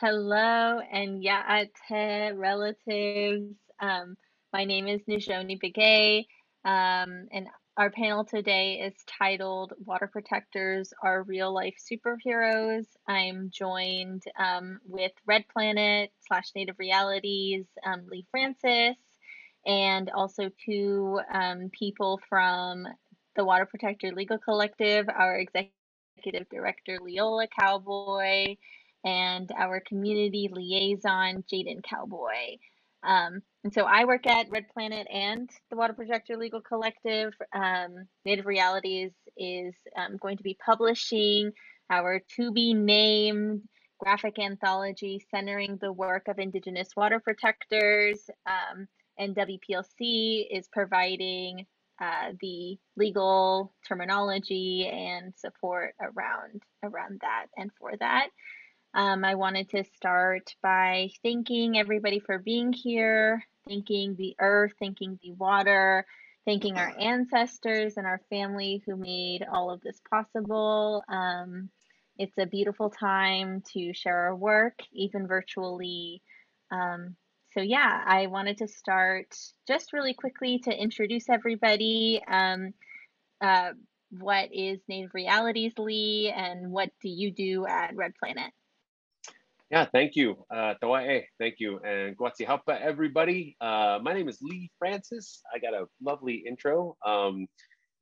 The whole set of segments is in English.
Hello and Ya'ate relatives. Um, my name is Nizhoni Begay, um, and our panel today is titled Water Protectors Are Real Life Superheroes. I'm joined um, with Red Planet slash Native Realities, um, Lee Francis, and also two um, people from the Water Protector Legal Collective, our executive director, Leoyla Cowboy, and our community liaison, Jaden Cowboy. Um, and so I work at Red Planet and the Water Protector Legal Collective. Um, Native Realities is um, going to be publishing our to be named graphic anthology centering the work of Indigenous water protectors. Um, and WPLC is providing uh, the legal terminology and support around around that and for that. Um, I wanted to start by thanking everybody for being here, thanking the earth, thanking the water, thanking our ancestors and our family who made all of this possible. Um, it's a beautiful time to share our work, even virtually. Um, so, yeah, I wanted to start just really quickly to introduce everybody. Um, uh, what is Native Realities, Lee, and what do you do at Red Planet? Yeah, thank you. Uh, thank you. And Guatsi Hapa, everybody. Uh, my name is Lee Francis. I got a lovely intro. Um,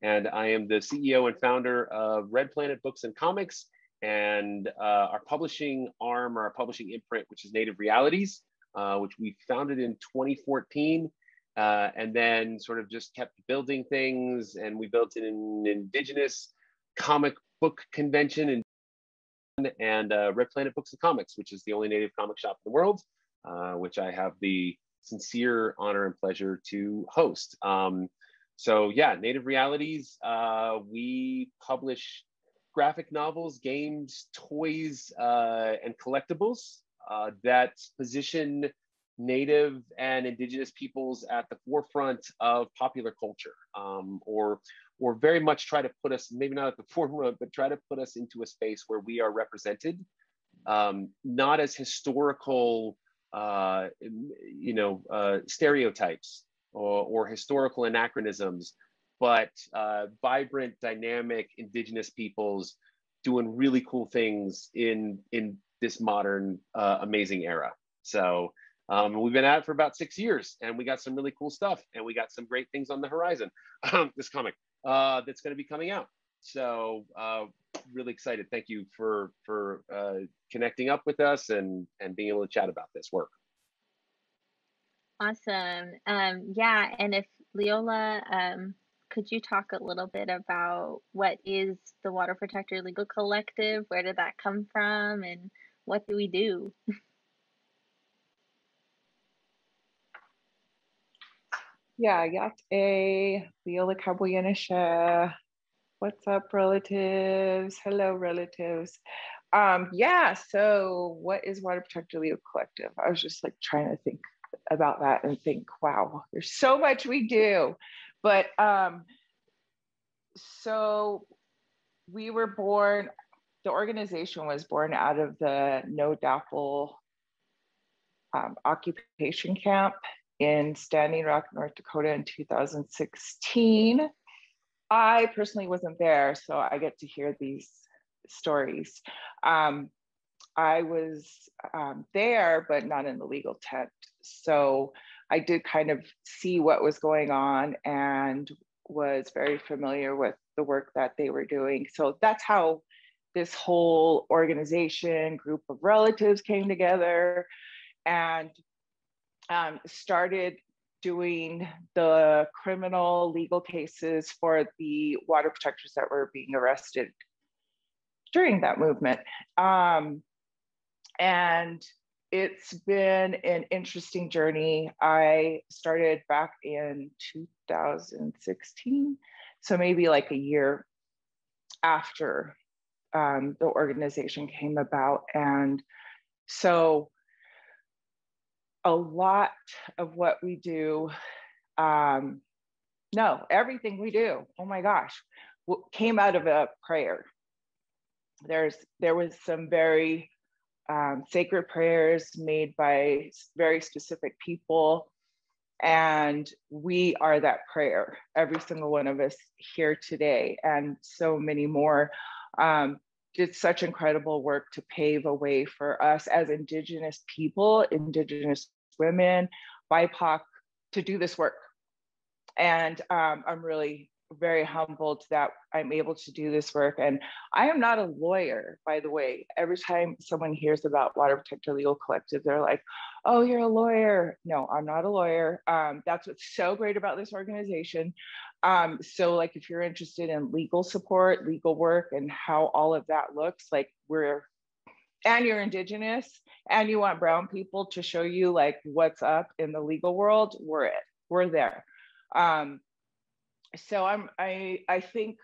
and I am the CEO and founder of Red Planet Books and Comics and uh, our publishing arm, or our publishing imprint, which is Native Realities, uh, which we founded in 2014. Uh, and then sort of just kept building things. And we built an indigenous comic book convention in and uh, Red Planet Books and Comics, which is the only native comic shop in the world, uh, which I have the sincere honor and pleasure to host. Um, so yeah, Native Realities, uh, we publish graphic novels, games, toys, uh, and collectibles uh, that position Native and Indigenous peoples at the forefront of popular culture, um, or or very much try to put us maybe not at the forefront, but try to put us into a space where we are represented, um, not as historical, uh, you know, uh, stereotypes or, or, historical anachronisms, but uh, vibrant, dynamic Indigenous peoples doing really cool things in in this modern, uh, amazing era. So um, we've been at it for about six years and we got some really cool stuff and we got some great things on the horizon. this comic uh, that's going to be coming out. So uh, really excited. Thank you for for uh, connecting up with us and and being able to chat about this work. Awesome. Um, yeah, and if Leoyla, um, could you talk a little bit about what is the Water Protector Legal Collective? Where did that come from, and what do we do? Yeah, got a Leoyla Kabuyanisha. What's up, relatives? Hello, relatives. Um, yeah, so what is Water Protector Legal Collective? I was just like trying to think about that and think, wow, there's so much we do. But um, so we were born, the organization was born out of the No DAPL um, occupation camp in Standing Rock, North Dakota in 2016. I personally wasn't there, so I get to hear these stories. Um, I was um, there, but not in the legal tent. So I did kind of see what was going on and was very familiar with the work that they were doing. So that's how this whole organization, group of relatives came together. And um, started doing the criminal legal cases for the water protectors that were being arrested during that movement. Um, and it's been an interesting journey. I started back in 2016, so maybe like a year after um, the organization came about. And so a lot of what we do, um, no, everything we do, oh my gosh, came out of a prayer. There's there was some very um, sacred prayers made by very specific people. And we are that prayer, every single one of us here today, and so many more. Um, did such incredible work to pave a way for us as Indigenous people, Indigenous women, BIPOC, to do this work. And um, I'm really very humbled that I'm able to do this work. And I am not a lawyer, by the way. Every time someone hears about Water Protector Legal Collective, they're like, oh, you're a lawyer. No, I'm not a lawyer. Um, that's what's so great about this organization. Um, so, like, if you're interested in legal support, legal work, and how all of that looks, like, we're and you're indigenous and you want brown people to show you like what's up in the legal world we're it we're there um, so I'm I I think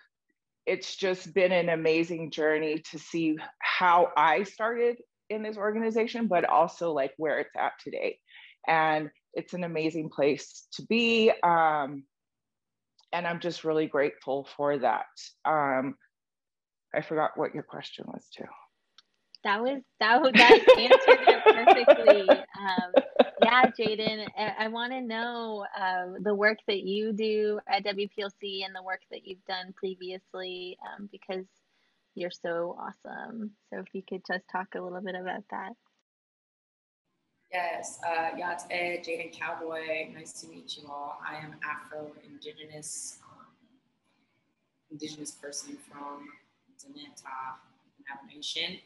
it's just been an amazing journey to see how I started in this organization, but also like where it's at today. And it's an amazing place to be. Um, and I'm just really grateful for that. Um, I forgot what your question was too. That was that that answered it perfectly. Um, yeah, Jaden, I, want to know uh, the work that you do at WPLC and the work that you've done previously um, because you're so awesome. So if you could just talk a little bit about that. Yes, uh, Yate, Jaden Cowboy, nice to meet you all. I am Afro-Indigenous, um, Indigenous person from Daneta Nation.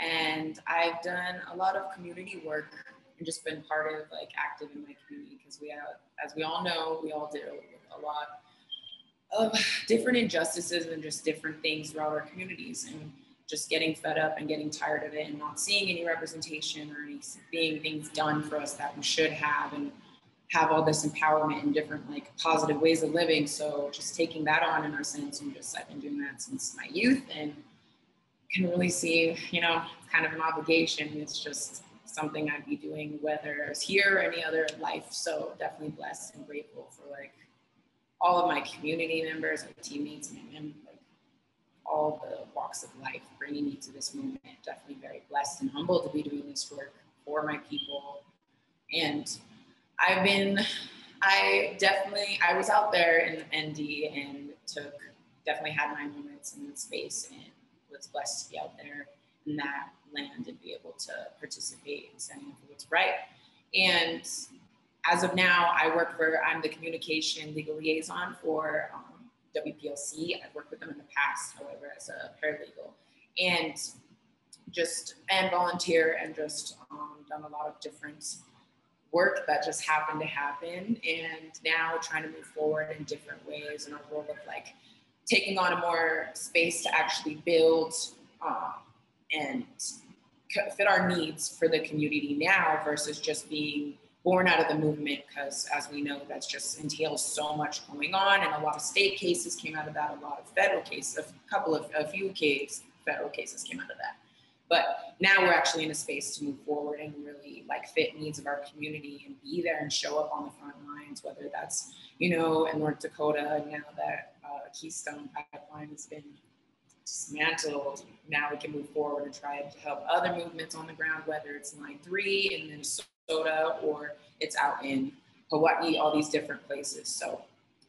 And I've done a lot of community work and just been part of like active in my community because we have, as we all know, we all deal with a lot of different injustices and just different things throughout our communities and just getting fed up and getting tired of it and not seeing any representation or any being things done for us that we should have and have all this empowerment and different like positive ways of living. So just taking that on in our sense and just I've been doing that since my youth and can really see, you know, kind of an obligation. It's just something I'd be doing, whether it's here or any other life. So definitely blessed and grateful for like all of my community members, my teammates, my all the walks of life bringing me to this moment. Definitely very blessed and humbled to be doing this work for my people. And I've been, I definitely, I was out there in ND and took, definitely had my moments in space and was blessed to be out there in that land and be able to participate in standing up for what's right. And as of now, I work for, I'm the communication legal liaison for um, WPLC. I've worked with them in the past, however, as a paralegal. And just, and volunteer and just um, done a lot of different work that just happened to happen. And now trying to move forward in different ways in a role of like taking on a more space to actually build um, and fit our needs for the community now versus just being born out of the movement because as we know that's just entails so much going on and a lot of state cases came out of that a lot of federal cases a couple of a few cases federal cases came out of that. But now we're actually in a space to move forward and really like fit needs of our community and be there and show up on the front lines whether that's you know in north dakota now that uh, keystone pipeline has been dismantled, now we can move forward and try to help other movements on the ground, whether it's line three in Minnesota or it's out in Hawaii, all these different places. So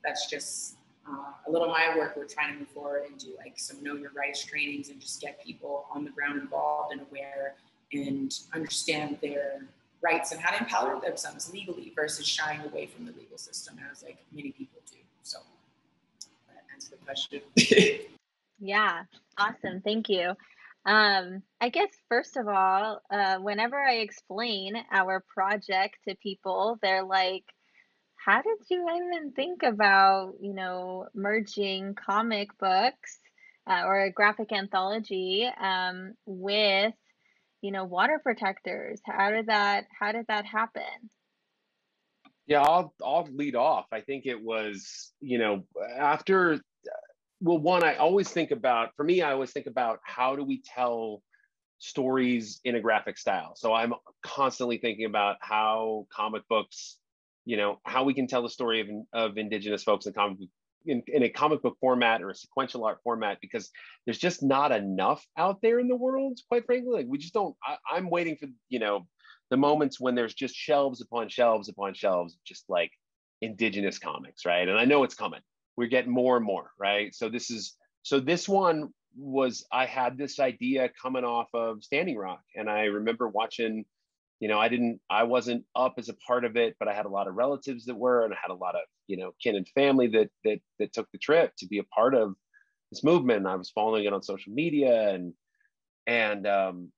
that's just uh, a little of my work. We're trying to move forward and do like some know your rights trainings and just get people on the ground involved and aware and understand their rights and how to empower themselves legally versus shying away from the legal system as like many people do. So that answers the question. Yeah, awesome. Thank you. Um, I guess first of all, uh, whenever I explain our project to people, they're like, "How did you even think about, you know, merging comic books uh, or a graphic anthology um, with, you know, water protectors? How did that how did that happen?" Yeah, I'll I'll lead off. I think it was, you know, after well one i always think about for me i always think about how do we tell stories in a graphic style? So i'm constantly thinking about how comic books you know how we can tell the story of, of indigenous folks in comic in, in a comic book format or a sequential art format because there's just not enough out there in the world quite frankly. Like we just don't I, i'm waiting for you know the moments when there's just shelves upon shelves upon shelves just like indigenous comics right? And i know it's coming we're getting more and more right? So this is so this one was i had this idea coming off of standing rock and i remember watching you know i didn't i wasn't up as a part of it but i had a lot of relatives that were and i had a lot of you know kin and family that that that took the trip to be a part of this movement. I was following it on social media and and um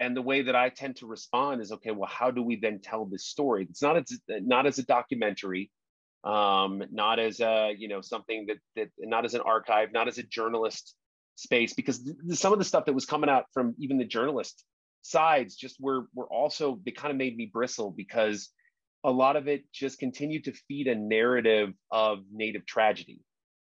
and the way that i tend to respond is okay well how do we then tell this story? It's not as not as a documentary um not as a you know something that that not as an archive not as a journalist space because th- some of the stuff that was coming out from even the journalist sides just were were also they kind of made me bristle because a lot of it just continued to feed a narrative of native tragedy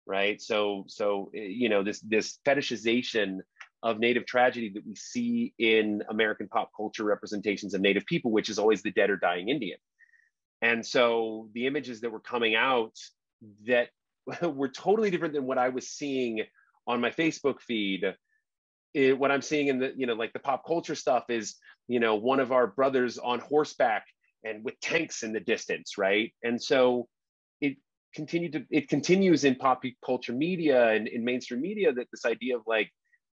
right? So so eh, you know this this fetishization of native tragedy that we see in american pop culture representations of native people which is always the dead or dying indian and so the images that were coming out that were totally different than what i was seeing on my facebook feed it, what I'm seeing in the, you know, like the pop culture stuff is, you know, one of our brothers on horseback and with tanks in the distance, right? And so it continued to, it continues in pop culture media and in mainstream media that this idea of like,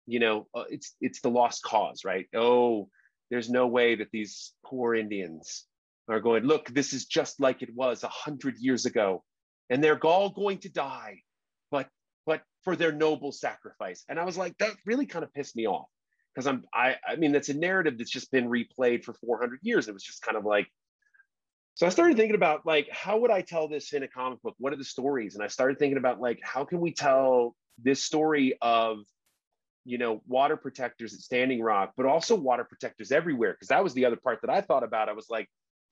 you know, uh, it's it's the lost cause, right? Oh, there's no way that these poor Indians are going. Look, this is just like it was a hundred years ago, and they're all going to die, but but for their noble sacrifice. And I was like, that really kind of pissed me off because I'm, I, I mean, that's a narrative that's just been replayed for 400 years. It was just kind of like, so I started thinking about like, how would I tell this in a comic book? What are the stories? And I started thinking about like, how can we tell this story of, you know, water protectors at Standing Rock, but also water protectors everywhere? Because that was the other part that I thought about. I was like,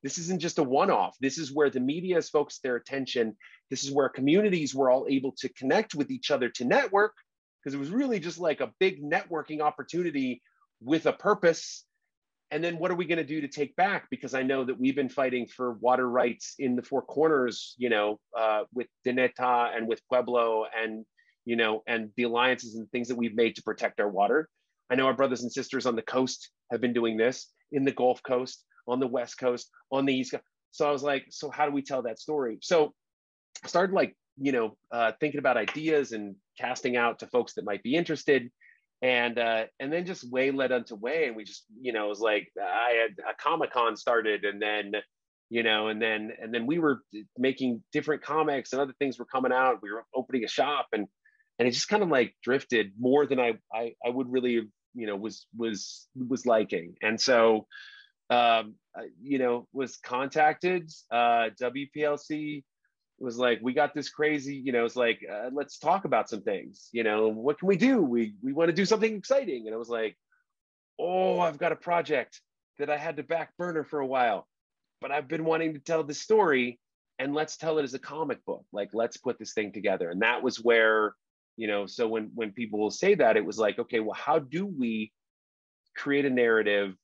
this isn't just a one off. This is where the media has focused their attention. This is where communities were all able to connect with each other to network, because it was really just like a big networking opportunity with a purpose. And then what are we going to do to take back? Because I know that we've been fighting for water rights in the Four Corners, you know, uh, with Dineta and with Pueblo and, you know, and the alliances and things that we've made to protect our water. I know our brothers and sisters on the coast have been doing this in the Gulf Coast on the West Coast, on the East Coast. So I was like, so how do we tell that story? So I started like, you know, uh, thinking about ideas and casting out to folks that might be interested. And uh, and then just way led unto way. And we just, you know, it was like I had a Comic Con started and then, you know, and then and then we were making different comics and other things were coming out. We were opening a shop and and it just kind of like drifted more than I I, I would really you know was was was liking. And so um, you know, was contacted. Uh, WPLC was like, we got this crazy, you know, it's like, uh, let's talk about some things. You know, what can we do? We we want to do something exciting. And I was like, oh, I've got a project that I had to back burner for a while, but I've been wanting to tell the story, and let's tell it as a comic book. Like, let's put this thing together. And that was where, you know, so when when people will say that, it was like, okay, well, how do we create a narrative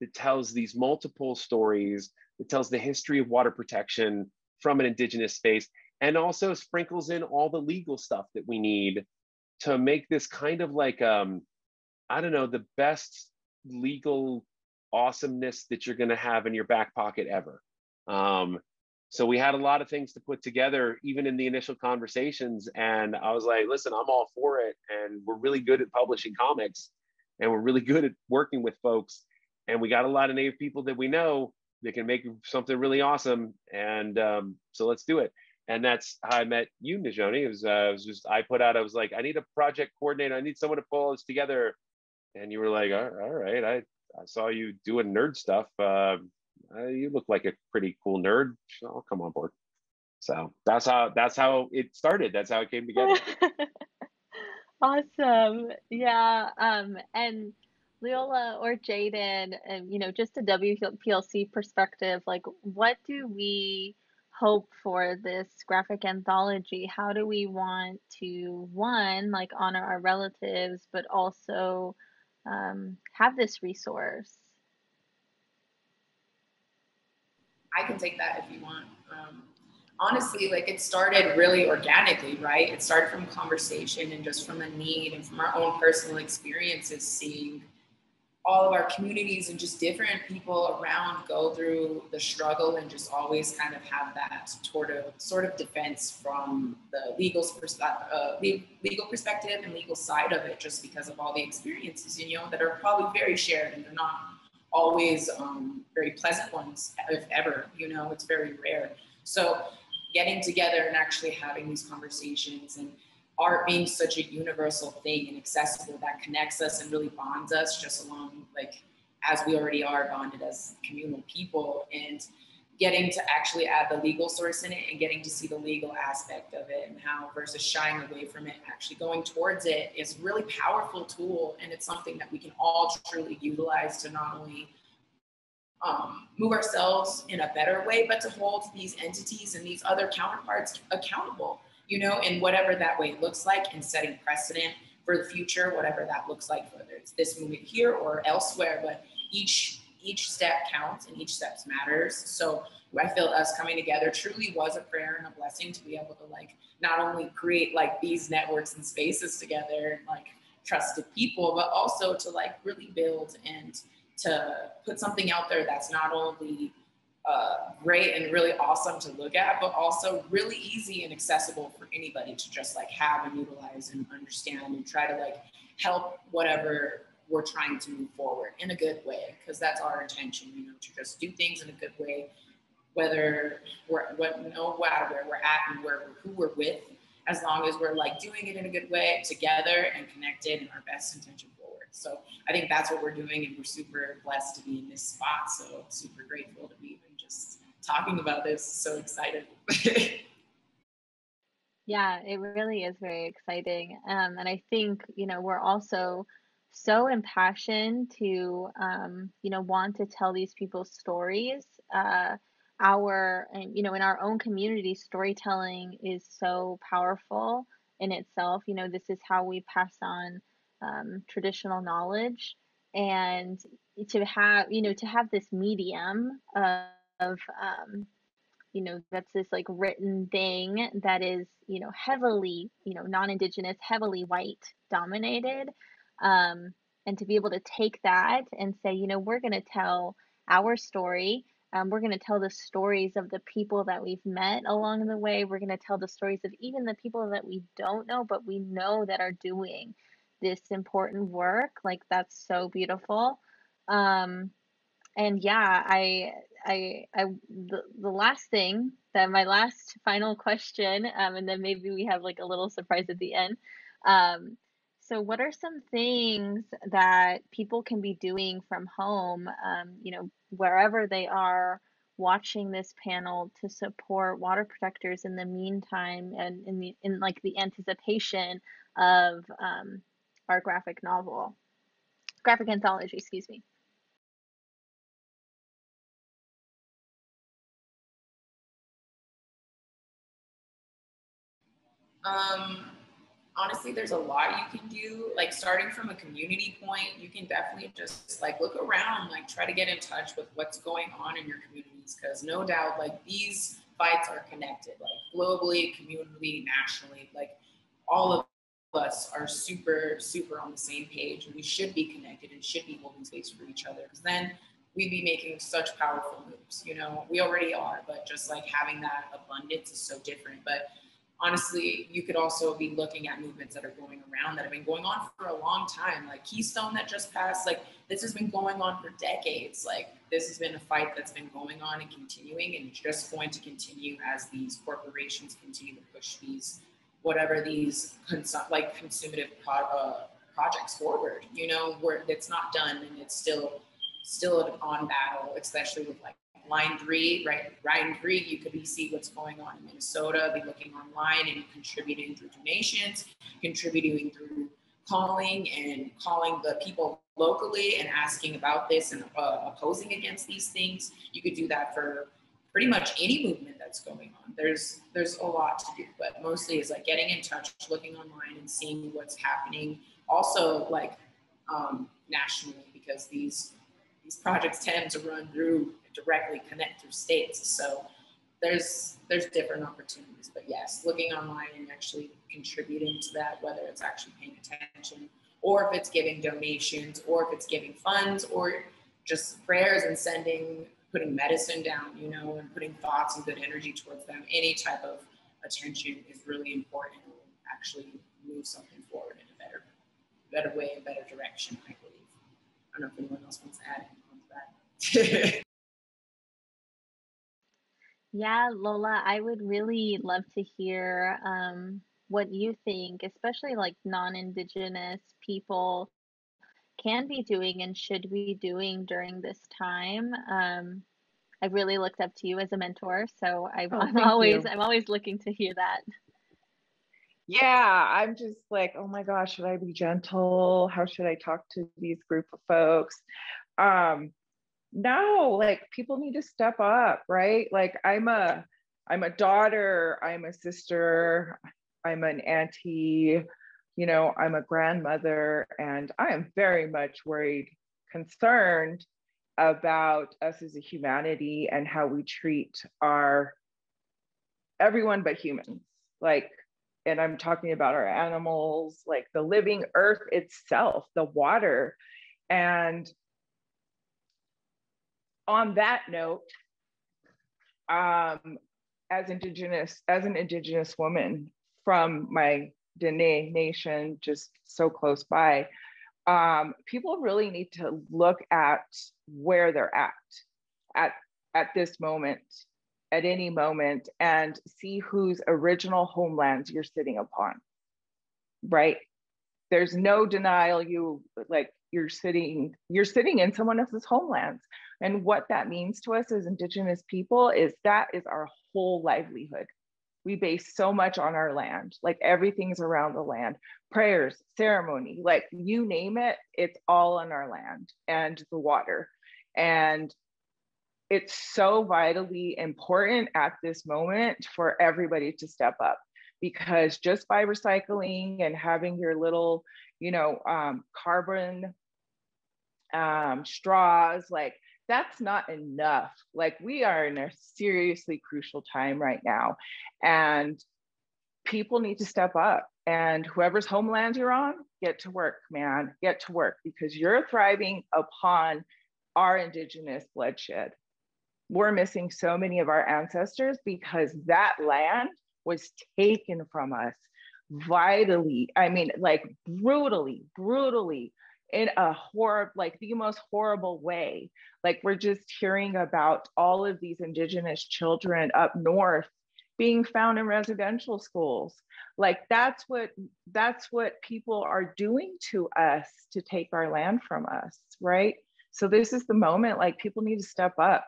that tells these multiple stories, that tells the history of water protection from an indigenous space, and also sprinkles in all the legal stuff that we need to make this kind of like um, I don't know, the best legal awesomeness that you're going to have in your back pocket ever. Um, so we had a lot of things to put together, even in the initial conversations. And I was like, listen, I'm all for it. And we're really good at publishing comics and we're really good at working with folks and we got a lot of native people that we know that can make something really awesome and um, so let's do it. And that's how i met you Nizhoni. It was, uh, it was just i put out i was like i need a project coordinator. I need someone to pull this together. And you were like all, right I, I saw you doing nerd stuff. Uh, uh, you look like a pretty cool nerd. I'll come on board. So that's how that's how it started. That's how it came together. Awesome. Yeah um and Leoyla or Jaden, and you know, just a WPLC perspective, like what do we hope for this graphic anthology? How do we want to one like honor our relatives, but also um, have this resource? I can take that if you want. Um, honestly, like it started really organically, right? It started from conversation and just from a need and from our own personal experiences, seeing all of our communities and just different people around go through the struggle and just always kind of have that sort of sort of defense from the legal perspective, uh, legal perspective and legal side of it, just because of all the experiences you know that are probably very shared and they're not always um, very pleasant ones, if ever. You know, it's very rare. So getting together and actually having these conversations and art being such a universal thing and accessible that connects us and really bonds us just along like as we already are bonded as communal people and getting to actually add the legal source in it and getting to see the legal aspect of it and how versus shying away from it actually going towards it is really powerful tool and it's something that we can all truly utilize to not only um, move ourselves in a better way but to hold these entities and these other counterparts accountable you know, in whatever that way looks like and setting precedent for the future, whatever that looks like, whether it's this movement here or elsewhere, but each each step counts and each step matters. So I feel us coming together truly was a prayer and a blessing to be able to like not only create like these networks and spaces together, like trusted people, but also to like really build and to put something out there that's not only uh, great and really awesome to look at, but also really easy and accessible for anybody to just like have and utilize and understand and try to like help whatever we're trying to move forward in a good way because that's our intention, you know, to just do things in a good way, whether we're what no matter where we're at and where who we're with, as long as we're like doing it in a good way together and connected in our best intention forward. so I think that's what we're doing, and we're super blessed to be in this spot. So super grateful to be talking about this. So excited. yeah, it really is very exciting, um, and I think you know we're also so impassioned to um, you know want to tell these people's stories. Uh, our and you know in our own community, storytelling is so powerful in itself. You know, this is how we pass on um, traditional knowledge and to have you know to have this medium of, of um, you know that's this like written thing that is you know heavily you know non-indigenous heavily white dominated um, and to be able to take that and say you know we're going to tell our story um, we're going to tell the stories of the people that we've met along the way we're going to tell the stories of even the people that we don't know but we know that are doing this important work like that's so beautiful. Um and yeah i i i the, the last thing that my last final question um and then maybe we have like a little surprise at the end um so what are some things that people can be doing from home um you know wherever they are watching this panel to support water protectors in the meantime and in the in like the anticipation of um, our graphic novel, graphic anthology, excuse me. Um, honestly, there's a lot you can do. Like starting from a community point, you can definitely just like look around, like try to get in touch with what's going on in your communities. Because no doubt, like these fights are connected, like globally, community, nationally, like all of us are super, super on the same page and we should be connected and should be holding space for each other because then we'd be making such powerful moves. You know, we already are, but just like having that abundance is so different. But honestly, you could also be looking at movements that are going around that have been going on for a long time, like Keystone that just passed. Like this has been going on for decades. Like this has been a fight that's been going on and continuing, and just going to continue as these corporations continue to push these whatever these consu- like consumative pro- uh, projects forward. You know, where it's not done and it's still still an on battle, especially with like line three, right? Line three, you could be see what's going on in Minnesota, be looking online and contributing through donations, contributing through calling and calling the people locally and asking about this and uh, opposing against these things. You could do that for pretty much any movement that's going on. There's there's a lot to do, but mostly is like getting in touch, looking online, and seeing what's happening. Also, like um, nationally, because these these projects tend to run through directly connect through states. So there's there's different opportunities. But yes, looking online and actually contributing to that, whether it's actually paying attention or if it's giving donations or if it's giving funds or just prayers and sending putting medicine down, you know, and putting thoughts and good energy towards them, any type of attention is really important and actually move something forward in a better, better way, a better direction, I believe. I don't know if anyone else wants to add anything to that. yeah, Lola, I would really love to hear um, what you think, especially like non-Indigenous people can be doing and should be doing during this time. Um, I've really looked up to you as a mentor, so I, Oh, I'm always you. I'm always looking to hear that. Yeah, I'm just like, oh my gosh, should I be gentle? How should I talk to these group of folks? Um, no, like people need to step up, right? Like I'm a I'm a daughter, I'm a sister, I'm an auntie, you know, I'm a grandmother, and I am very much worried, concerned about us as a humanity and how we treat our everyone but humans. Like, and I'm talking about our animals, like the living earth itself, the water. And on that note, um, as indigenous, as an indigenous woman from my Dene nation, just so close by, um, people really need to look at where they're at, at at this moment, at any moment, and see whose original homelands you're sitting upon. Right? There's no denial. You like you're sitting you're sitting in someone else's homelands and what that means to us as indigenous people is that is our whole livelihood. We base so much on our land like everything's around the land prayers ceremony like you name it it's all on our land and the water. And it's so vitally important at this moment for everybody to step up because just by recycling and having your little you know um, carbon um, straws like that's not enough. Like we are in a seriously crucial time right now and people need to step up and whoever's homeland you're on get to work man get to work because you're thriving upon our indigenous bloodshed. We're missing so many of our ancestors because that land was taken from us vitally i mean like brutally brutally in a horrible like the most horrible way. Like we're just hearing about all of these indigenous children up north being found in residential schools. Like that's what that's what people are doing to us to take our land from us right? So this is the moment like people need to step up.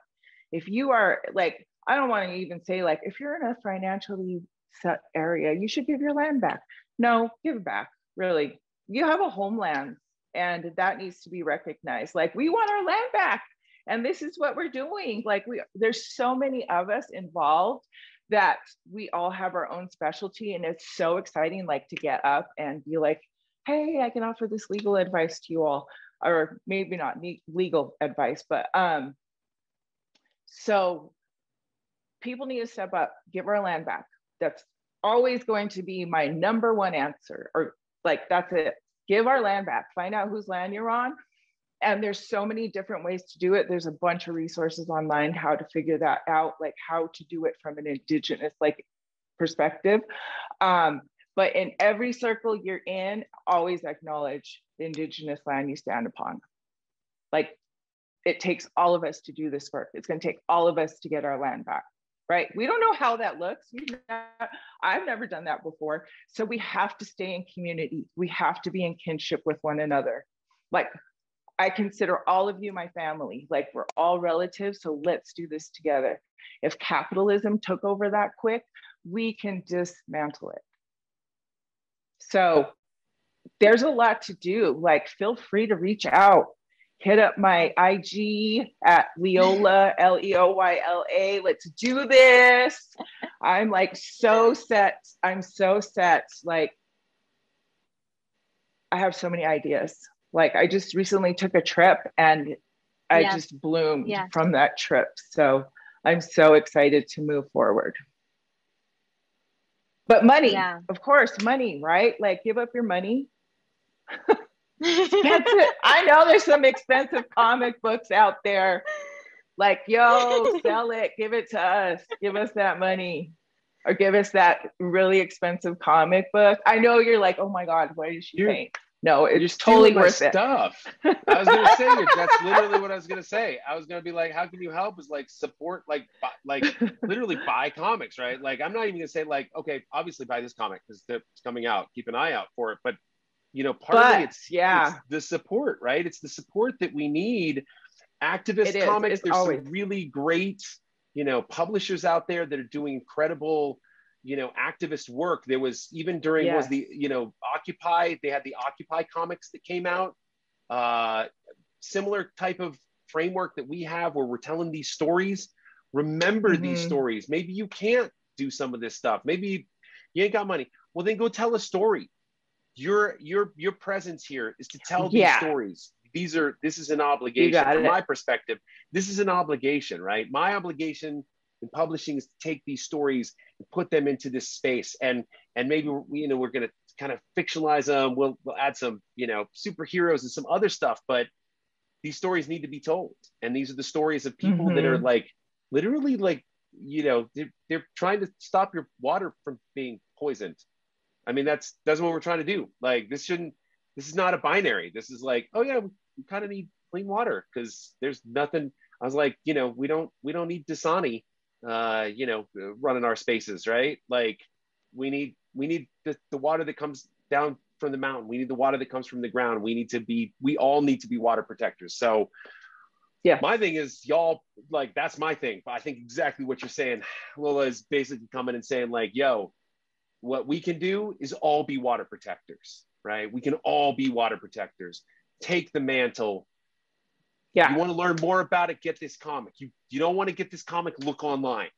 If you are like i don't want to even say like if you're in a financially set area you should give your land back. No give it back really. You have a homeland and that needs to be recognized. Like we want our land back and this is what we're doing. Like we there's so many of us involved that we all have our own specialty and it's so exciting like to get up and be like hey i can offer this legal advice to you all or maybe not legal advice but um so people need to step up give our land back. That's always going to be my number one answer or like that's it give our land back find out whose land you're on. And there's so many different ways to do it. There's a bunch of resources online how to figure that out like how to do it from an indigenous like perspective. Um, but in every circle you're in always acknowledge the indigenous land you stand upon. Like it takes all of us to do this work. It's going to take all of us to get our land back right we don't know how that looks i've never done that before so we have to stay in community we have to be in kinship with one another like I consider all of you my family. Like we're all relatives, so let's do this together. If capitalism took over that quick, we can dismantle it. So there's a lot to do. Like feel free to reach out. Hit up my IG at Leoyla, L E O Y L A. Let's do this. I'm like so set. I'm so set. Like, I have so many ideas. Like I just recently took a trip and I Yeah. just bloomed Yeah. from that trip. So I'm so excited to move forward. But money, Yeah. of course, money, right? Like give up your money. I know there's some expensive comic books out there. Like, yo, sell it, give it to us, give us that money, or give us that really expensive comic book. I know you're like, oh my God, what is she You're- saying? No, it's totally stealing my worth it. stuff. I was gonna say that's literally what I was gonna say. I was gonna be like, how can you help? Is like support, like, buy, like literally buy comics, right? Like, I'm not even gonna say like, okay, obviously buy this comic because it's coming out. Keep an eye out for it. But you know, partly But, it's yeah. it's the support, right? It's the support that we need. Activist It is. comics. It's There's always- some really great, you know, publishers out there that are doing incredible, you know, activist work. There was even during was the you know Occupy. They had the Occupy comics that came out. Uh, similar type of framework that we have where we're telling these stories. Remember these Mhm. stories. Maybe you can't do some of this stuff. Maybe you ain't got money. Well, then go tell a story. Your your your presence here is to tell these Yeah. stories. These are this is an obligation from it. my perspective. This is an obligation, right? My obligation in publishing is to take these stories and put them into this space and and maybe we, you know we're going to kind of fictionalize them we'll, we'll add some you know superheroes and some other stuff but these stories need to be told and these are the stories of people that are Mhm. like literally like you know they're, they're trying to stop your water from being poisoned i mean that's that's what we're trying to do. Like this shouldn't this is not a binary. This is like oh yeah we, we kind of need clean water because there's nothing i was like you know we don't we don't need dasani uh you know running our spaces right? Like we need we need the, the water that comes down from the mountain. We need the water that comes from the ground. We need to be we all need to be water protectors. So Yeah. my thing is y'all like that's my thing. But i think exactly what you're saying. Lola is basically coming and saying like yo what we can do is all be water protectors right? We can all be water protectors. Take the mantle. Yeah. you want to learn more about it? Get this comic. You you don't want to get this comic look online.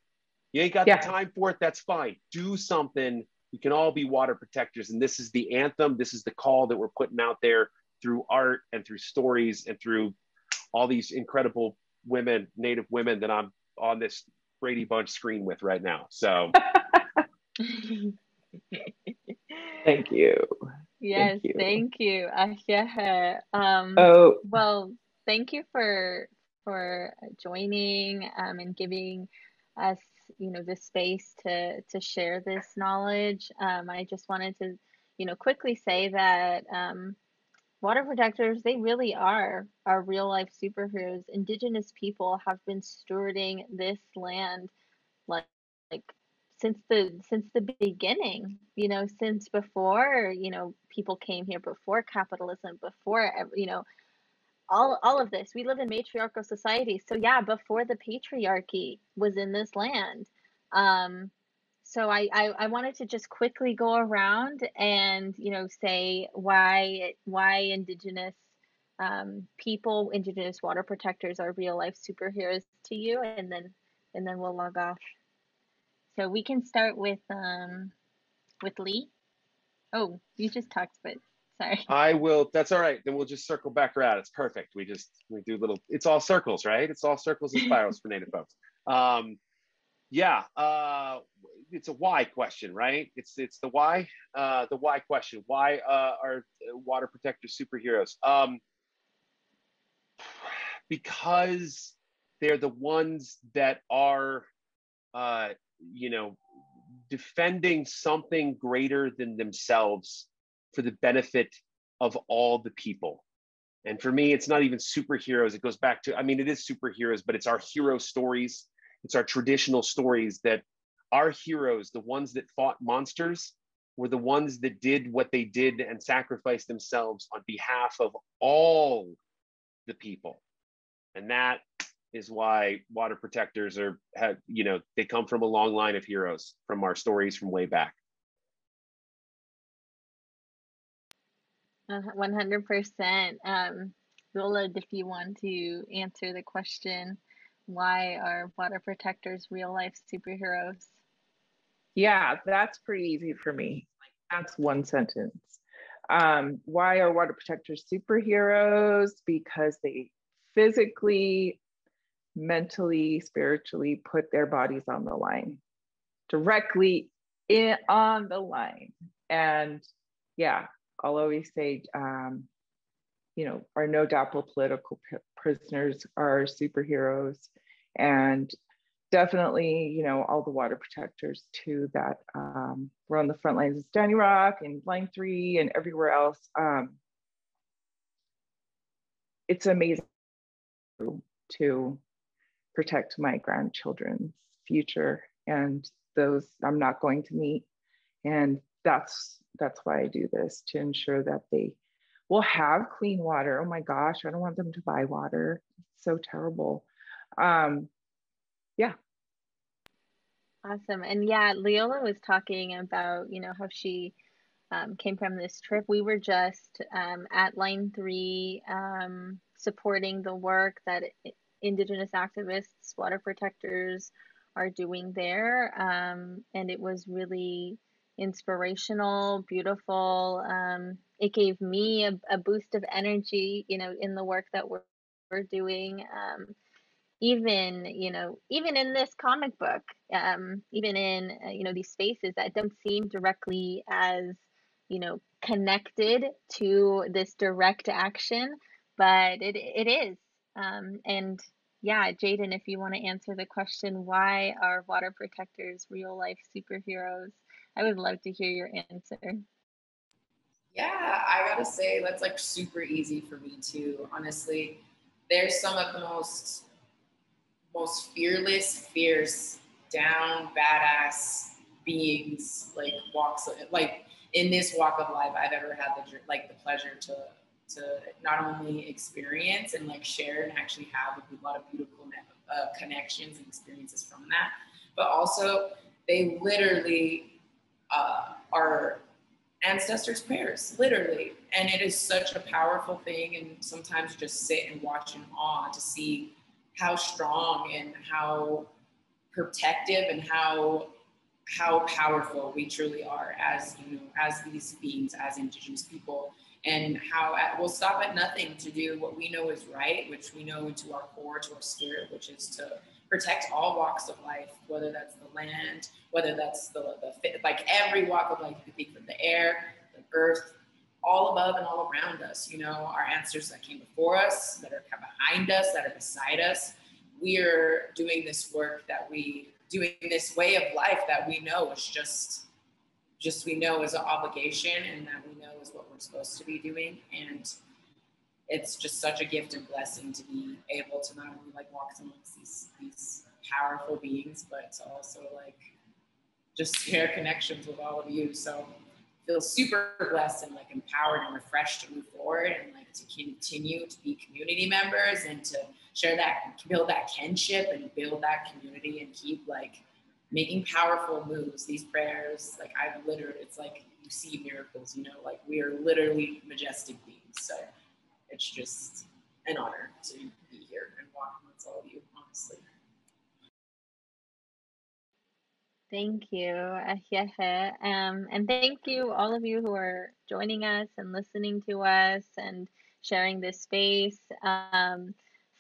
You ain't got Yeah. the time for it? That's fine. Do something. We can all be water protectors and this is the anthem. This is the call that we're putting out there through art and through stories and through all these incredible women native women that i'm on this brady bunch screen with right now. So Thank you. yes, you. thank you. Um, Oh, well, thank you for for joining um, and giving us, you know, the space to to share this knowledge. Um, I just wanted to, you know, quickly say that um, water protectors they really are our real life superheroes. Indigenous people have been stewarding this land like like since the since the beginning you know since before you know people came here before capitalism before you know all all of this. We live in matriarchal society. So yeah before the patriarchy was in this land. Um so I, I i wanted to just quickly go around and you know say why why indigenous um, people indigenous water protectors are real life superheroes to you and then and then we'll log off so we can start with um with lee. Oh you just talked but sorry. I will that's all right. Then we'll just circle back around. It's perfect. We just we do little it's all circles right? It's all circles and spirals for native folks. Um yeah uh it's a why question right? It's it's the why uh the why question. Why uh are water protectors superheroes? Um because they're the ones that are uh you know defending something greater than themselves for the benefit of all the people. And for me it's not even superheroes. It goes back to i mean it is superheroes but it's our hero stories. It's our traditional stories that our heroes the ones that fought monsters were the ones that did what they did and sacrificed themselves on behalf of all the people. And that is why water protectors are have you know they come from a long line of heroes from our stories from way back Uh, 100% um Lola, if you want to answer the question why are water protectors real life superheroes yeah, that's pretty easy for me. Like that's one sentence. Um, why are water protectors superheroes? Because they physically mentally, spiritually put their bodies on the line, directly in on the line. And yeah, I'll always say, um, you know, our no DAPL political prisoners are superheroes. And definitely, you know, all the water protectors too that um, were on the front lines of Standing Rock and Line 3 and everywhere else. Um, it's amazing to protect my grandchildren's future and those I'm not going to meet. And that's that's why I do this to ensure that they will have clean water. Oh my gosh, I don't want them to buy water. It's so terrible. Um, yeah. Awesome. And yeah, Leoyla was talking about, you know, how she um, came from this trip. We were just um, at Line 3 um, supporting the work that Indigenous activists, water protectors are doing there. Um, and it was really inspirational, beautiful. Um, it gave me a, a, boost of energy, you know, in the work that we're, we're doing. Um, even, you know, even in this comic book, um, even in, uh, you know, these spaces that don't seem directly as, you know, connected to this direct action, but it, it is. Um, and yeah, Jaden, if you want to answer the question, why are water protectors real life superheroes? I would love to hear your answer. Yeah, I gotta say that's like super easy for me too. Honestly, they're some of the most most fearless, fierce, down, badass beings like walks like in this walk of life I've ever had the like the pleasure to to not only experience and like share and actually have a lot of beautiful uh, connections and experiences from that, but also they literally uh, our ancestors' prayers, literally. And it is such a powerful thing. And sometimes just sit and watch in awe to see how strong and how protective and how how powerful we truly are as you know as these beings as indigenous people and how at, we'll stop at nothing to do what we know is right which we know to our core to our spirit which is to protect all walks of life, whether that's the land, whether that's the, the like every walk of life, you think from the air, the earth, all above and all around us. You know, our ancestors that came before us, that are behind us, that are beside us. We are doing this work that we doing this way of life that we know is just just we know is an obligation and that we know is what we're supposed to be doing and it's just such a gift and blessing to be able to not only like walk amongst these these powerful beings, but to also like just share connections with all of you. So feel super blessed and like empowered and refreshed to move forward and like to continue to be community members and to share that, build that kinship and build that community and keep like making powerful moves. These prayers, like I've literally, it's like you see miracles, you know, like we are literally majestic beings. So it's just an honor to be here and walk with all of you, honestly. Thank you. Um, and thank you, all of you who are joining us and listening to us and sharing this space. Um,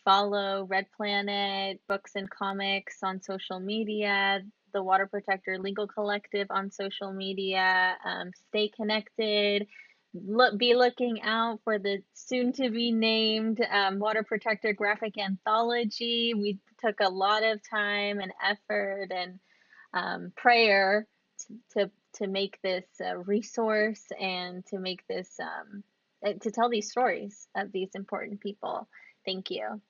follow Red Planet Books and Comics on social media, the Water Protector Legal Collective on social media. Um, stay connected look be looking out for the soon to be named um, water protector graphic anthology we took a lot of time and effort and um, prayer to, to to make this resource and to make this um, to tell these stories of these important people thank you